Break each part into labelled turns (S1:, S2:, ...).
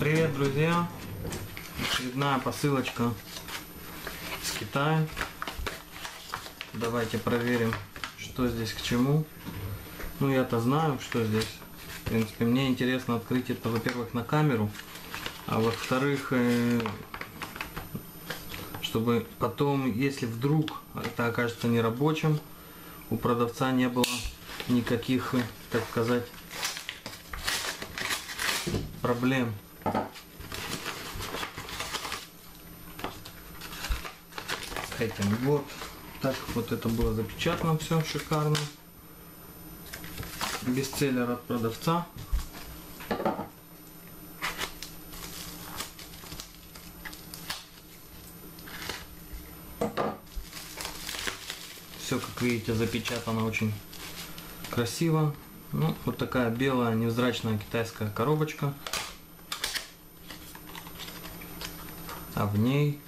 S1: Привет, друзья! Очередная посылочка с Китая. Давайте проверим, что здесь к чему. Ну, я-то знаю, что здесь. В принципе, мне интересно открыть это, во-первых, на камеру, а во-вторых, э, чтобы потом, если вдруг это окажется нерабочим, у продавца не было никаких, э, так сказать, проблем. Этим вот. Так вот это было запечатано все шикарно. Бестселлер от продавца. Все, как видите, запечатано очень красиво. Ну, вот такая белая невзрачная китайская коробочка. А в ней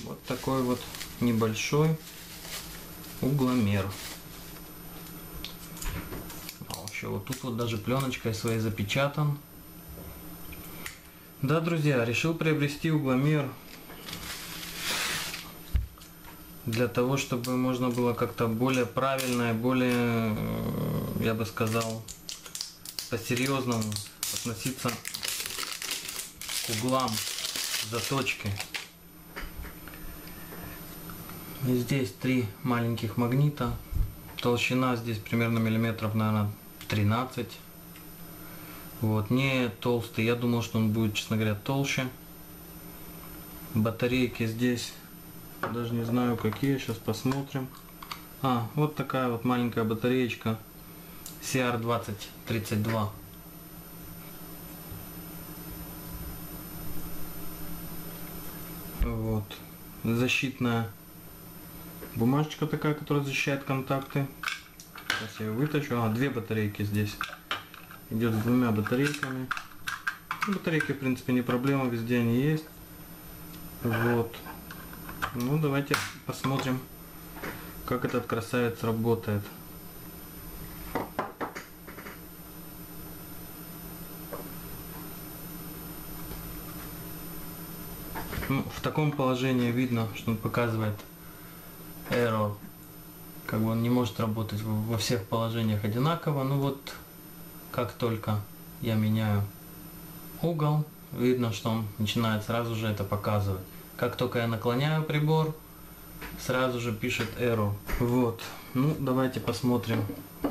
S1: вот такой вот небольшой угломер. Еще вот тут вот даже пленочкой своей запечатан. Да, друзья, решил приобрести угломер для того, чтобы можно было как-то более правильно и более, э, я бы сказал, по-серьезному относиться к углам заточки. И здесь три маленьких магнита. Толщина здесь примерно миллиметров, наверное, 13. Вот, не толстый. Я думал, что он будет, честно говоря, толще. Батарейки здесь даже не знаю какие, сейчас посмотрим. А, вот такая вот маленькая батареечка CR2032. Вот. Защитная бумажечка такая, которая защищает контакты. Сейчас я ее вытащу. А, две батарейки здесь. Идет с двумя батарейками. Батарейки, в принципе, не проблема, везде они есть. Вот. Ну, давайте посмотрим, как этот красавец работает. Ну, в таком положении видно, что он показывает error. Как бы он не может работать во всех положениях одинаково. Ну вот, как только я меняю угол, видно, что он начинает сразу же это показывать. Как только я наклоняю прибор, сразу же пишет error. Вот. Ну, давайте посмотрим,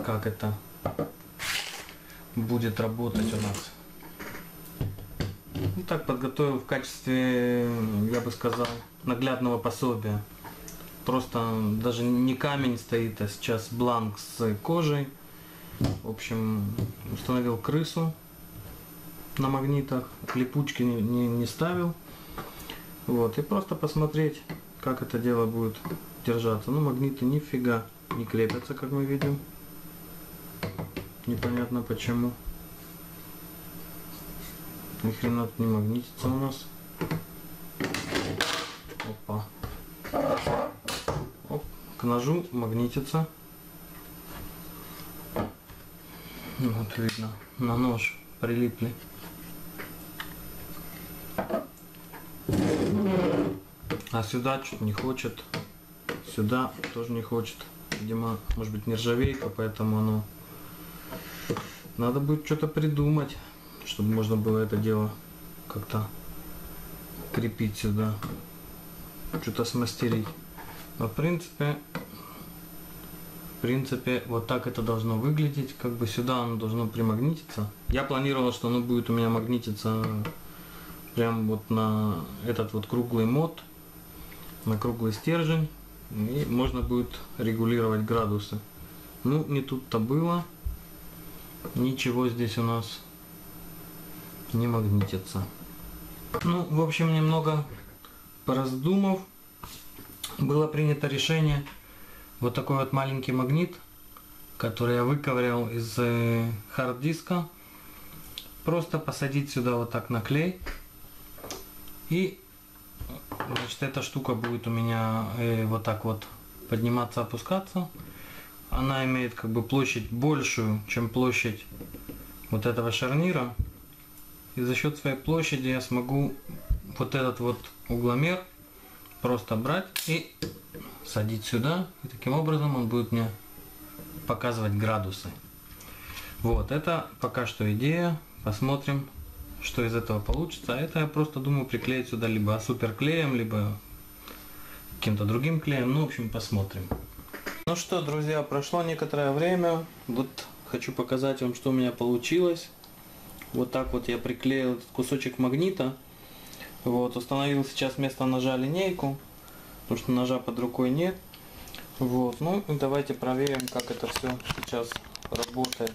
S1: как это будет работать у нас. Ну, так подготовил в качестве, я бы сказал, наглядного пособия. Просто даже не камень стоит, а сейчас бланк с кожей. В общем, установил крысу на магнитах, липучки не, не, не ставил. Вот, и просто посмотреть, как это дело будет держаться. Ну, магниты нифига не крепятся, как мы видим. Непонятно почему. Ни хрена не магнитится у нас. Опа. К ножу магнитится. Вот видно, на нож прилипли. А сюда что-то не хочет. Сюда тоже не хочет. Видимо, может быть нержавейка, поэтому оно... Надо будет что-то придумать, чтобы можно было это дело как-то крепить сюда. Что-то смастерить. В принципе, в принципе, вот так это должно выглядеть. Как бы сюда оно должно примагнититься. Я планировал, что оно будет у меня магнититься прям вот на этот вот круглый мод на круглый стержень и можно будет регулировать градусы. Ну, не тут-то было. Ничего здесь у нас не магнитится. Ну, в общем, немного пораздумав, было принято решение вот такой вот маленький магнит, который я выковырял из э, хард-диска, просто посадить сюда вот так на клей и Значит, эта штука будет у меня э, вот так вот подниматься, опускаться. она имеет как бы площадь большую, чем площадь вот этого шарнира. И за счет своей площади я смогу вот этот вот угломер просто брать и садить сюда. И таким образом он будет мне показывать градусы. Вот, это пока что идея. Посмотрим, что из этого получится. Это я просто думаю приклеить сюда либо суперклеем, либо каким-то другим клеем. Ну, в общем, посмотрим. Ну что, друзья, прошло некоторое время. Вот хочу показать вам, что у меня получилось. Вот так вот я приклеил этот кусочек магнита. Вот, установил сейчас вместо ножа линейку, потому что ножа под рукой нет. Вот, ну и давайте проверим, как это все сейчас работает.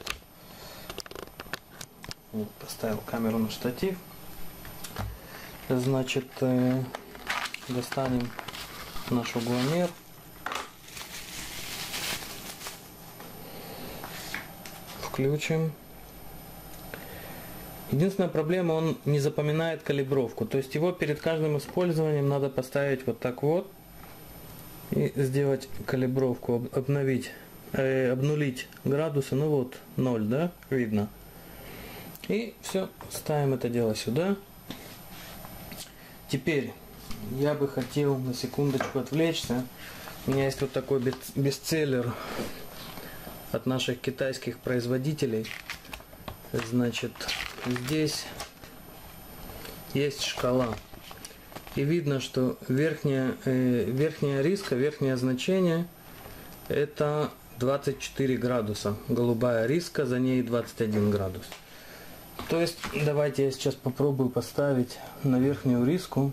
S1: Вот, поставил камеру на штатив. Значит, э, достанем наш угломер. Включим. Единственная проблема, он не запоминает калибровку. То есть его перед каждым использованием надо поставить вот так вот и сделать калибровку, обновить, э, обнулить градусы. Ну вот 0, да, видно. И все, ставим это дело сюда. Теперь я бы хотел на секундочку отвлечься. У меня есть вот такой бестселлер от наших китайских производителей. Значит, здесь есть шкала. И видно, что верхняя, э, верхняя риска, верхнее значение это 24 градуса. Голубая риска, за ней 21 градус. То есть, давайте я сейчас попробую поставить на верхнюю риску.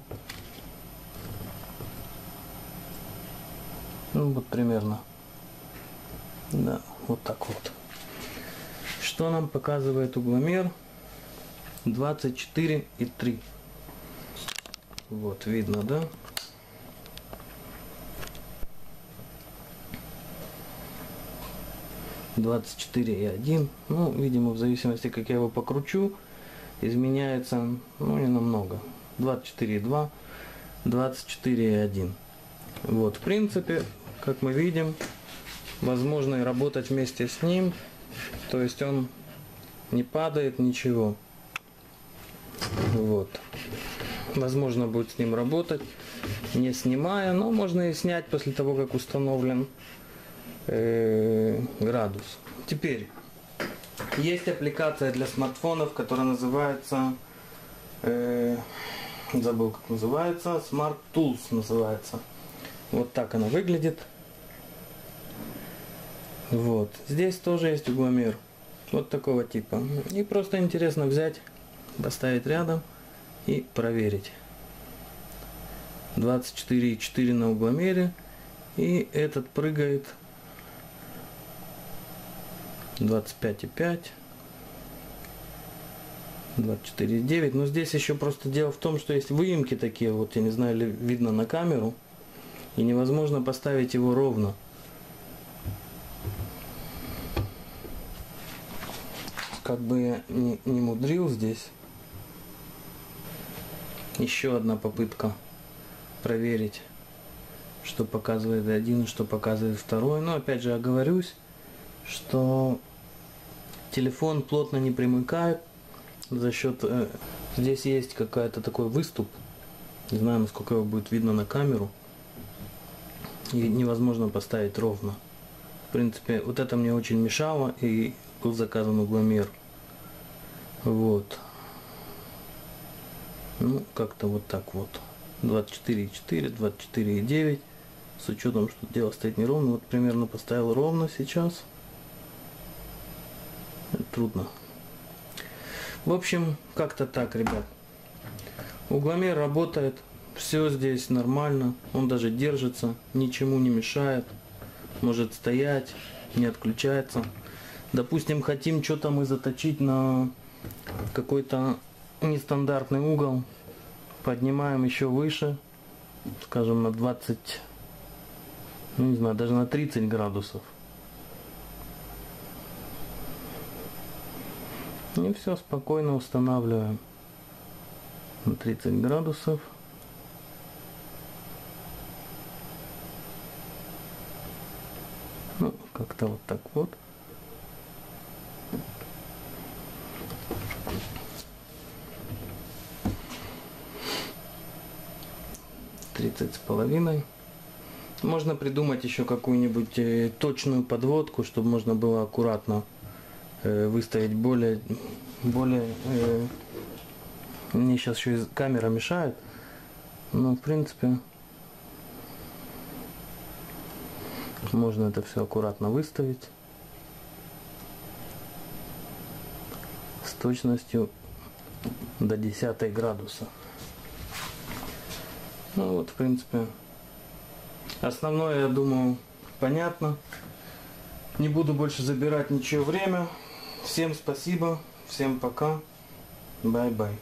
S1: Ну, вот примерно. Да, вот так вот. Что нам показывает угломер? 24 и 3. Вот, видно, да? Двадцать четыре и один. Ну, видимо, в зависимости, как я его покручу, изменяется, ну, не намного. Двадцать четыре и два, двадцать четыре и один. Вот, в принципе, как мы видим, возможно и работать вместе с ним. То есть он не падает, ничего. Вот. Возможно будет с ним работать, не снимая, но можно и снять после того, как установлен э, градус. Теперь, есть аппликация для смартфонов, которая называется, э, забыл как называется, Smart Tools называется. Вот так она выглядит. Вот. Здесь тоже есть угломер. Вот такого типа. И просто интересно взять поставить рядом и проверить. 24,4 на угломере. И этот прыгает 25,5. 24,9. Но здесь еще просто дело в том, что есть выемки такие, вот я не знаю, ли видно на камеру. И невозможно поставить его ровно. Как бы я не, мудрил здесь, еще одна попытка проверить, что показывает один, что показывает второй. Но опять же оговорюсь, что телефон плотно не примыкает за счет... Э, здесь есть какая-то такой выступ. Не знаю, насколько его будет видно на камеру. И невозможно поставить ровно. В принципе, вот это мне очень мешало и был заказан угломер. Вот. Ну, как-то вот так вот. 24,4, 24,9. С учетом, что дело стоит неровно. Вот примерно поставил ровно сейчас. Трудно. В общем, как-то так, ребят. Угломер работает. Все здесь нормально. Он даже держится. Ничему не мешает. Может стоять. Не отключается. Допустим, хотим что-то мы заточить на какой-то нестандартный угол поднимаем еще выше, скажем на 20, ну не знаю, даже на 30 градусов. И все, спокойно устанавливаем на 30 градусов. Ну, как-то вот так вот. Тридцать с половиной. Можно придумать еще какую-нибудь э, точную подводку, чтобы можно было аккуратно э, выставить более, более. э, мне сейчас еще и камера мешает, но в принципе можно это все аккуратно выставить с точностью до 10 градуса. Ну вот, в принципе, основное, я думаю, понятно. Не буду больше забирать ничего время. Всем спасибо, всем пока, bye-bye.